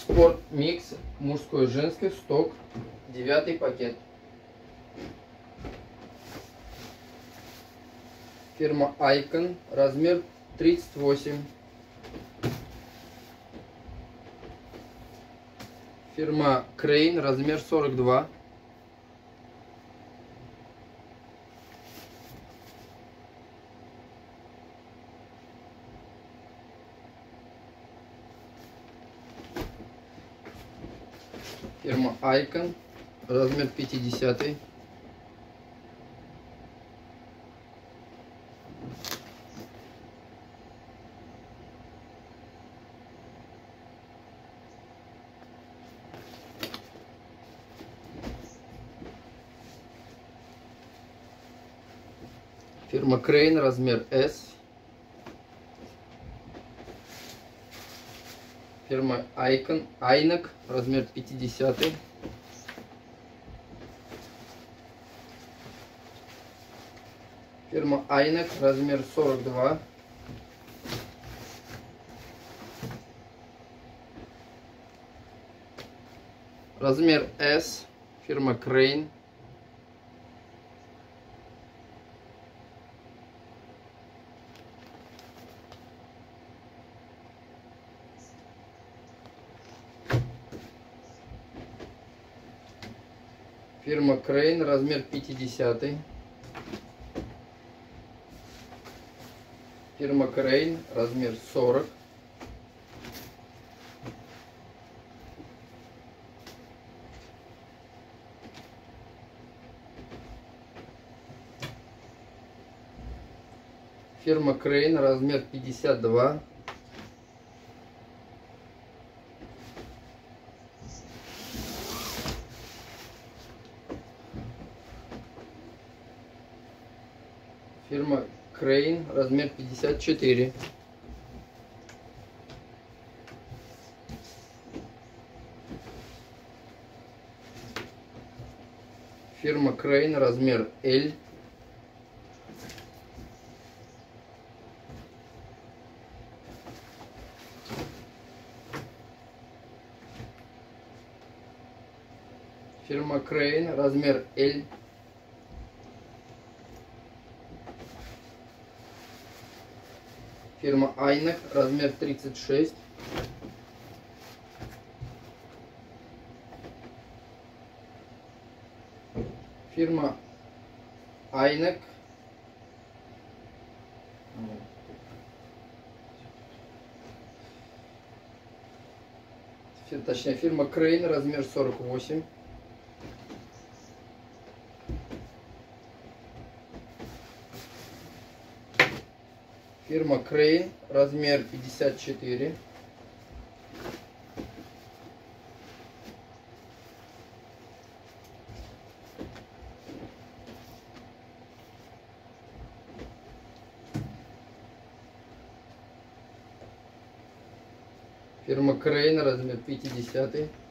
Спорт микс мужской женский сток. Девятый пакет. Фирма Icon. Размер 38. Фирма Crane. Размер 42. Фирма Icon. Размер 50. Фирма Crane, размер S. Фирма Icon, Айнек, размер 50. Фирма Айнек, размер 42. Размер S, фирма Crane. Фирма Crane, размер 50. Фирма Crane, размер 40. Фирма Crane, размер 52. Фирма Crane, размер 54. Фирма Crane, размер L. Фирма Crane, размер L. Фирма Айнек, размер 36. Фирма Айнек. Точнее, фирма Крейн, размер 48. Фирма Crane, размер 54. Фирма Crane, размер 50.